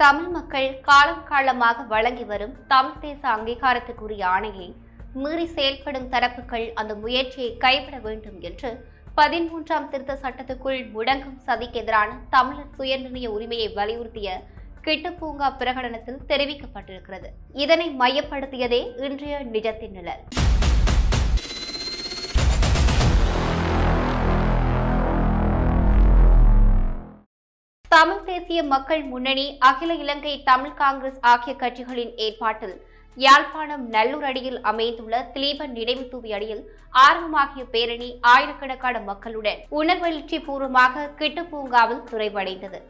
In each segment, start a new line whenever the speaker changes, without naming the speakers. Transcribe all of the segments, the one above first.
தமிழ் மக்கள் காலம் காலமாக வழங்கி வரும் தமிழ் தேச அங்கீகாரத்துக்குரிய ஆணையை மீறி செயல்படும் தரப்புகள் அந்த முயற்சியை கைவிட வேண்டும் என்று பதிமூன்றாம் திருத்த சட்டத்துக்குள் முடங்கும் சதிக்கு எதிரான தமிழர் சுயநிர்ணய உரிமையை வலியுறுத்திய கிட்டுப்பூங்கா பிரகடனத்தில் தெரிவிக்கப்பட்டிருக்கிறது. இதனை மையப்படுத்தியதே இன்றைய நிஜத்தின் நிழல். தமிழ் தேசிய மக்கள் முன்னணி அகில இலங்கை தமிழ் காங்கிரஸ் ஆகிய கட்சிகளின் ஏற்பாட்டில் யாழ்ப்பாணம் நல்லூர் அடியில் அமைந்துள்ள திலீபன் நினைவு தூவி அடியில் ஆர்வமாகிய பேரணி ஆயிரக்கணக்கான மக்களுடன் உணர்வெழுச்சி பூர்வமாக கிட்டுப்பூங்காவில் துறைவடைந்தது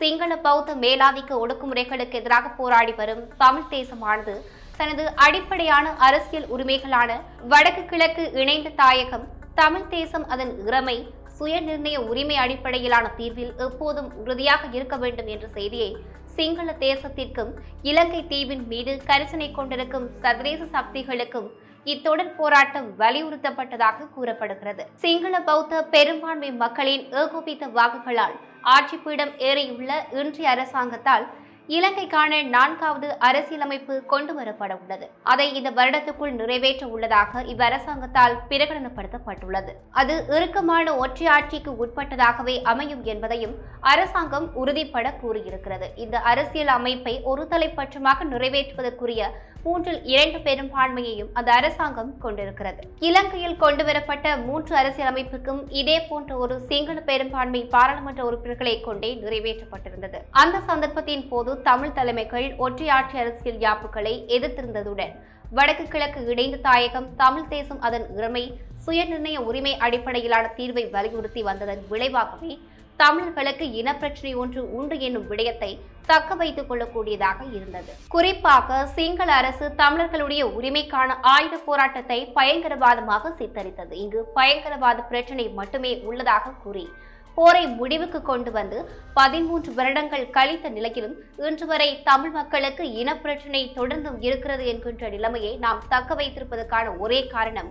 சிங்கள பௌத்த மேலாதிக்க ஒடுக்குமுறைகளுக்கு எதிராக போராடி வரும் தமிழ் தேசமானது தனது அடிப்படையான அரசியல் உரிமைகளான வடக்கு கிழக்கு இணைந்த தாயகம் தமிழ் தேசம் அதன் இறமை சுயநிர்ணய உரிமை அடிப்படையிலான தீர்வில் எப்போதும் உறுதியாக இருக்க வேண்டும் என்ற செய்தியை சிங்கள தேசத்திற்கும் இலங்கை தீவின் மீது கரிசனை கொண்டிருக்கும் சர்வதேச சக்திகளுக்கும் இத்தொடர் போராட்டம் வலியுறுத்தப்பட்டதாக கூறப்படுகிறது. சிங்கள பௌத்த பெரும்பான்மை மக்களின் ஏகோபித்த வாக்குகளால் ஆட்சி பீடம் ஏறியுள்ள இன்றைய அரசாங்கத்தால் இலங்கைக்கான நான்காவது அரசியலமைப்பு கொண்டு வரப்பட உள்ளது அதை இந்த வருடத்துக்குள் நிறைவேற்ற உள்ளதாக இவ்வரசாங்கத்தால் பிரகடனப்படுத்தப்பட்டுள்ளது. அது இறுக்கமான ஒற்றையாட்சிக்கு உட்பட்டதாகவே அமையும் என்பதையும் அரசாங்கம் உறுதிப்பட கூறியிருக்கிறது. இந்த அரசியல் அமைப்பை ஒரு தலைப்பட்சமாக நிறைவேற்றுவதற்குரிய மூன்றில் இரண்டு பெரும்பான்மையையும் அந்த அரசாங்கம் கொண்டிருக்கிறது. இலங்கையில் கொண்டுவரப்பட்ட மூன்று அரசியலமைப்புக்கும் இதே போன்ற ஒரு சிங்கள பெரும்பான்மை பாராளுமன்ற உறுப்பினர்களை கொண்டே நிறைவேற்றப்பட்டிருந்தது. அந்த சந்தர்ப்பத்தின் போது தமிழ் தலைமைகள் ஒற்றையாட்சி அரசியல் யாப்புகளை எதிர்த்திருந்ததுடன் வடக்கு கிழக்கு இணைந்த தாயகம் தமிழ் தேசம் அதன் இறமை சுயநிர்ணய உரிமை அடிப்படையிலான தீர்வை வலியுறுத்தி வந்ததன் விளைவாகவே தமிழர்களுக்கு இனப்பிரச்சனை ஒன்று உண்டு என்னும் விடயத்தை தக்க வைத்துக் கொள்ளக்கூடியதாக இருந்தது. குறிப்பாக சிங்கள அரசு தமிழர்களுடைய உரிமைக்கான ஆயுத போராட்டத்தை பயங்கரவாதமாக சித்தரித்தது. இங்கு பயங்கரவாத பிரச்சனை மட்டுமே உள்ளதாக கூறி போரை முடிவுக்கு கொண்டு வந்து பதிமூன்று வருடங்கள் கழித்த நிலையிலும் இன்று வரை தமிழ் மக்களுக்கு இனப்பிரச்சினை தொடர்ந்தும் இருக்கிறது என்கின்ற நிலைமையை நாம் தக்க வைத்திருப்பதற்கான ஒரே காரணம்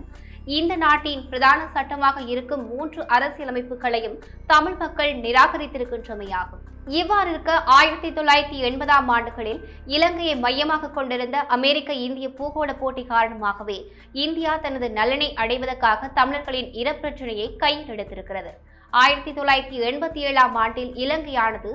இந்த நாட்டின் பிரதான சட்டமாக இருக்கும் மூன்று அரசியலமைப்புகளையும் தமிழ் மக்கள் நிராகரித்திருக்கின்றமையாகும். இவ்வாறு இருக்க ஆயிரத்தி தொள்ளாயிரத்தி எண்பதாம் ஆண்டுகளில் இலங்கையை மையமாக கொண்டிருந்த அமெரிக்க இந்திய பூகோள போட்டி காரணமாகவே இந்தியா தனது நலனை அடைவதற்காக தமிழர்களின் இனப்பிரச்சனையை கையில் எடுத்திருக்கிறது ஆயிரத்தி தொள்ளாயிரத்தி எண்பத்தி ஏழாம் ஆண்டில் இலங்கையானது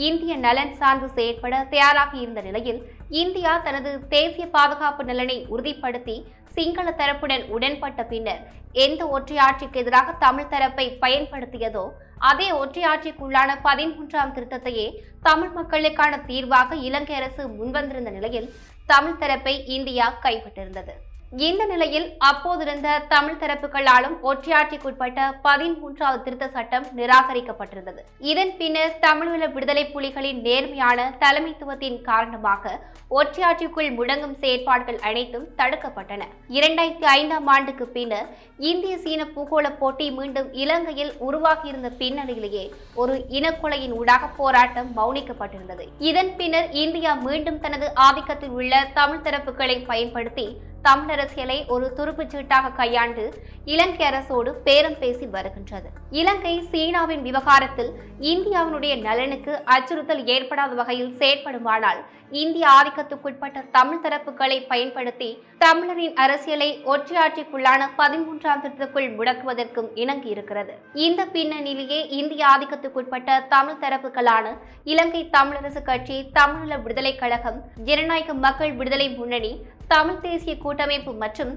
இந்திய நலன் சார்ந்து செயற்பட தயாராகி இருந்த நிலையில் இந்தியா தனது தேசிய பாதுகாப்பு நலனை உறுதிப்படுத்தி சிங்கள தரப்புடன் உடன்பட்ட பின்னர் எந்த ஒற்றையாட்சிக்கு எதிராக தமிழ் தரப்பை பயன்படுத்தியதோ அதே ஒற்றையாட்சிக்குள்ளான பதிமூன்றாம் திருத்தத்தையே தமிழ் மக்களுக்கான தீர்வாக இலங்கை அரசு முன்வந்திருந்த நிலையில் தமிழ் தரப்பை இந்தியா கைப்பற்றிருந்தது. இந்த நிலையில் அப்போதிருந்த தமிழ் தரப்புகளாலும் ஒற்றையாட்சிக்குட்பட்ட பதிமூன்றாவது திருத்த சட்டம் நிராகரிக்கப்பட்டிருந்தது. இதன் பின்னர் தமிழீழ விடுதலை புலிகளின் நேர்மையான தலைமைத்துவத்தின் காரணமாக ஒற்றையாட்சிக்குள் முடங்கும் செயற்பாடுகள் அனைத்தும் தடுக்கப்பட்டன. இரண்டாயிரத்தி ஐந்தாம் ஆண்டுக்கு பின்னர் இந்திய சீன பூகோள போட்டி மீண்டும் இலங்கையில் உருவாகியிருந்த பின்னணியிலேயே ஒரு இனக்கொலையின் ஊடாக போராட்டம் மௌனிக்கப்பட்டிருந்தது. இதன் பின்னர் இந்தியா மீண்டும் தனது ஆதிக்கத்தில் உள்ள தமிழ் தரப்புகளை பயன்படுத்தி தமிழரசியலை ஒரு துருப்புச் சீட்டாக கையாண்டு இலங்கை அரசோடு பேரம் பேசி வருகின்றது. இலங்கை சீனாவின் விவகாரத்தில் இந்தியாவினுடைய நலனுக்கு அச்சுறுத்தல் ஏற்படாத வகையில் செயற்படுமானால் இந்திய ஆதிக்கத்துக்குட்பட்ட தமிழ் தரப்புகளை பயன்படுத்தி தமிழரின் அரசியலை ஒற்றையாட்சிக்குள்ளான பதிமூன்றாம் திட்டத்துக்குள் முடக்குவதற்கும் இணங்கி இருக்கிறது. இந்த பின்னணியிலேயே இந்திய ஆதிக்கத்துக்குட்பட்ட தமிழ் தரப்புகளான இலங்கை தமிழரசு கட்சி தமிழீழ விடுதலை கழகம் ஜனநாயக மக்கள் விடுதலை முன்னணி தமிழ் தேசிய கூட்டமைப்பு மற்றும்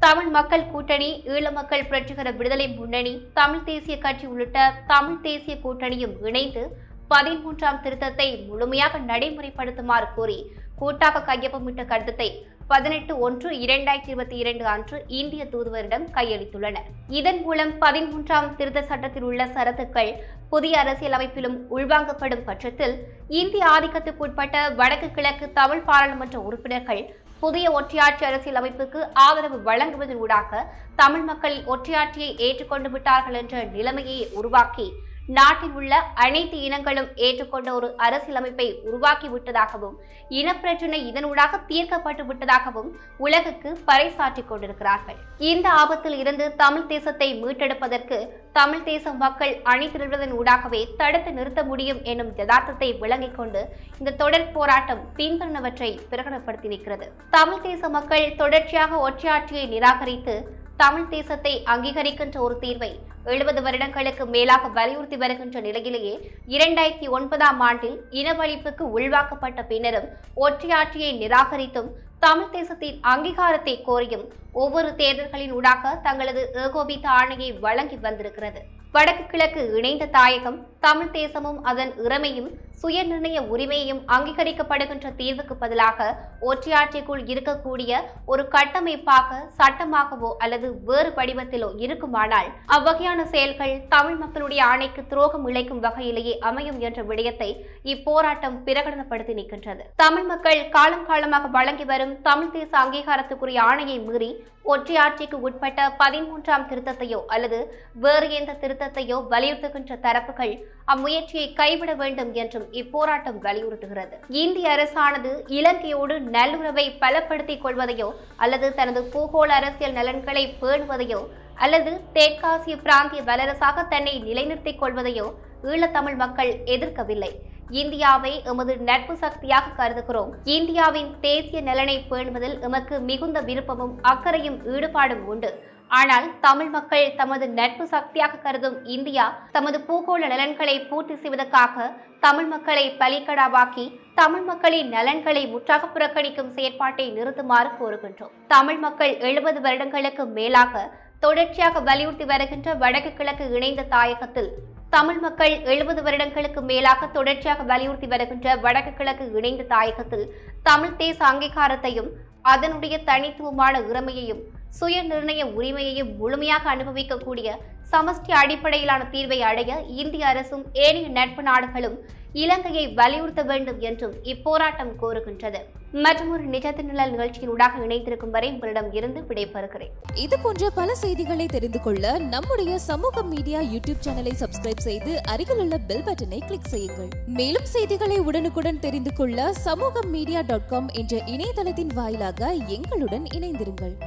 தமிழ் மக்கள் கூட்டணி ஈழ மக்கள் புரட்சிகர விடுதலை முன்னணி தமிழ் தேசிய கட்சி உள்ளிட்ட தமிழ் தேசிய கூட்டணியும் இணைந்து பதிமூன்றாம் திருத்தத்தை முழுமையாக நடைமுறைப்படுத்துமாறு கோரி கூட்டாக கையொப்பமிட்ட கடிதத்தை பதினெட்டு ஒன்று இரண்டாயிரத்தி இருபத்தி இரண்டு அன்று இந்திய தூதுவரிடம் கையளித்துள்ளனர். இதன் மூலம் பதிமூன்றாம் திருத்த சட்டத்தில் உள்ள சரத்துக்கள் புதிய அரசியலமைப்பிலும் உள்வாங்கப்படும் பட்சத்தில் இந்திய ஆதிக்கத்துக்குட்பட்ட வடக்கு கிழக்கு தமிழ் பாராளுமன்ற உறுப்பினர்கள் புதிய ஒற்றையாட்சி அரசியல் அமைப்புக்கு ஆதரவு வழங்குவதன் ஊடாக தமிழ் மக்கள் ஒற்றையாட்சியை ஏற்றுக்கொண்டு விட்டார்கள் என்ற நிலைமையை உருவாக்கி நாட்டில் உள்ள அனைத்து இனங்களும் ஏற்றுக்கொண்ட ஒரு அரசியலமைப்பை உருவாக்கி விட்டதாகவும் இனப்பிரச்சனை இதனூடாக தீர்க்கப்பட்டு விட்டதாகவும் உலகுக்கு பறைசாற்றிக் கொண்டிருக்கிறார்கள். இந்த ஆபத்தில் இருந்து தமிழ் தேசத்தை மீட்டெடுப்பதற்கு தமிழ் தேச மக்கள் அணிதிரள்வதன் ஊடாகவே தடுத்து நிறுத்த முடியும் எனும் யதார்த்தத்தை விளங்கிக் கொண்டு இந்த தொடர் போராட்டம் பின்வருவனவற்றை பிரகடனப்படுத்தி நிற்கிறது. தமிழ் தேச மக்கள் தொடர்ச்சியாக ஒற்றையாட்சியை நிராகரித்து தமிழ் தேசத்தை அங்கீகரிக்கின்ற ஒரு தீர்வை எழுபது வருடங்களுக்கு மேலாக வலியுறுத்தி வருகின்ற நிலையிலேயே இரண்டாயிரத்தி ஒன்பதாம் ஆண்டில் இனவழிப்புக்கு உள்வாக்கப்பட்ட பின்னரும் ஒற்றையாட்சியை நிராகரித்தும் தமிழ் தேசத்தின் அங்கீகாரத்தை கோரியும் ஒவ்வொரு தேர்தல்களின் ஊடாக தங்களது ஏகோபித்த ஆணையை வழங்கி வந்திருக்கிறது. வடக்கு கிழக்கு இணைந்த தாயகம் தமிழ் தேசமும் அதன் இறமையும் சுய நிர்ணய உரிமையும் அங்கீகரிக்கப்படுகின்ற தீர்வுக்கு பதிலாக ஒற்றையாட்சிக்குள் இருக்கக்கூடிய ஒரு கட்டமைப்பாக சட்டமாகவோ அல்லது வேறு வடிவத்திலோ இருக்குமானால் அவ்வகையான செயல்கள் தமிழ் மக்களுடைய ஆணைக்கு துரோகம் இழைக்கும் வகையிலேயே அமையும் என்ற விடயத்தை இப்போராட்டம் பிரகடனப்படுத்தி நிற்கின்றது. தமிழ் மக்கள் காலம் காலமாக வழங்கி வரும் தமிழ் தேச அங்கீகாரத்துக்குரிய ஆணையை மீறி ஒற்றையாட்சிக்கு உட்பட்ட பதிமூன்றாம் திருத்தத்தையோ அல்லது வேறு எந்த திருத்தத்தையோ வலியுறுத்துகின்ற தரப்புகள் அம்முயற்சியை கைவிட வேண்டும் என்றும் இப்போராட்டம் வலியுறுத்துகிறது. இந்திய அரசானது இலங்கையோடு நல்லுறவை பலப்படுத்திக் கொள்வதையோ அல்லது தனது பூகோள அரசியல் நலன்களை பேணுவதையோ அல்லது தெற்காசிய பிராந்திய வல்லரசாக தன்னை நிலைநிறுத்திக் கொள்வதையோ ஈழத்தமிழ் மக்கள் எதிர்க்கவில்லை. இந்தியாவை எமது நட்பு சக்தியாக கருதுகிறோம். இந்தியாவின் தேசிய நலனை பேணுவதில் எமக்கு மிகுந்த விருப்பமும் அக்கறையும் ஈடுபாடும் உண்டு. ஆனால் தமிழ் மக்கள் தமது நட்பு சக்தியாக கருதும் இந்தியா தமது பூகோள நலன்களை பூர்த்தி செய்வதற்காக தமிழ் மக்களை பலிக்கடாவாக்கி தமிழ் மக்களின் நலன்களை முற்றாக புறக்கணிக்கும் செயற்பாட்டை நிறுத்துமாறு கோருகின்றோம். தமிழ் மக்கள் எழுபது வருடங்களுக்கு மேலாக தொடர்ச்சியாக வலியுறுத்தி வருகின்ற வடக்கு கிழக்கு இணைந்த தாயகத்தில் தமிழ் மக்கள் எழுபது வருடங்களுக்கு மேலாக தொடர்ச்சியாக வலியுறுத்தி வருகின்ற வடக்கு கிழக்கு இணைந்த தாயகத்தில் தமிழ் தேச அங்கீகாரத்தையும் அதனுடைய தனித்துவமான உரிமையையும் சுய நிர்ணய உரிமையையும் முழுமையாக அனுபவிக்கக்கூடிய சமஷ்டி அடிப்படையிலான தீர்வை அடைய இந்திய அரசும் ஏனைய நட்பு நாடுகளும் இலங்கையை வலியுறுத்த வேண்டும் என்றும் இப்போராட்டம் கோருகின்றது. மற்றும் ஒரு நிஜத்து நிழல் நிகழ்ச்சியில் ஊடாக இணைந்திருக்கும் வரை உங்களிடம் இருந்து விடைபெறுகிறேன்.
இது போன்ற பல செய்திகளை தெரிந்து கொள்ள நம்முடைய சமூக மீடியா யூடியூப் சேனலை சப்ஸ்கிரைப் செய்து அருகில் உள்ள பெல் பட்டனை கிளிக் செய்யுங்கள். மேலும் செய்திகளை உடனுக்குடன் தெரிந்து கொள்ள சமூக மீடியா டாட் காம் என்ற இணையதளத்தின் வாயிலாக எங்களுடன் இணைந்திருங்கள்.